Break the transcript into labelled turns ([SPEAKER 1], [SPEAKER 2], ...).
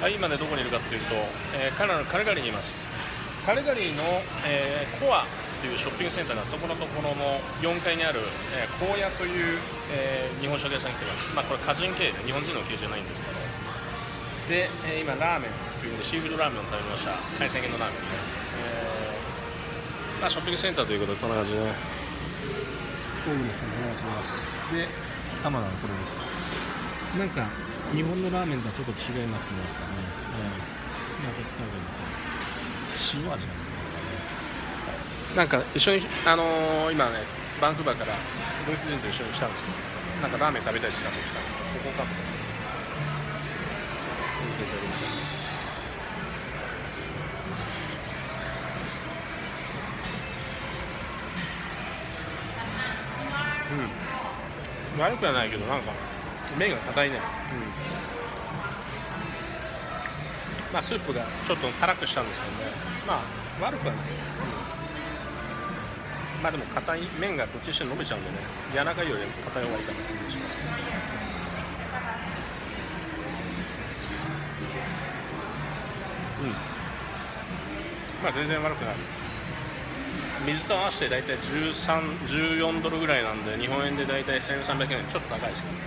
[SPEAKER 1] はい、今ねどこにいるかっていうと、えーカナダのカルガリーにいます。カルガリーの、えーコアというショッピングセンターがそこのところの4階にある、えー、荒野という、えー日本食屋さんに来てます。まあこれ個人経営で日本人の経営じゃないんですけど。で、えー今ラーメンということでシーフードラーメンを食べました。海鮮系のラーメンね、えーまあ、ショッピングセンターということでこんな感じでね。多くの人にお願いします。で玉田のこれですなんか日本のラーメンとはちょっと違いますね。やっぱね、えー、今ちょっと食べてみて塩味なんか一緒に、あのー今ねバンクーバーからドイツ人と一緒に来たんですけどなんかラーメン食べたいって言ってたんで来たここかといい状態です。うん。悪くはないけどなんか麺が硬いね。うん。まあスープがちょっと辛くしたんですけどね。まあ悪くはない、うん。まあでも硬い麺がどっちにしても伸びちゃうんでね。柔らかいより硬い方がいいかなって気がしますけど。うん。まあ全然悪くない。水と合わせて大体13、14ドルぐらいなんで日本円で大体1300円ちょっと高いですけど。ね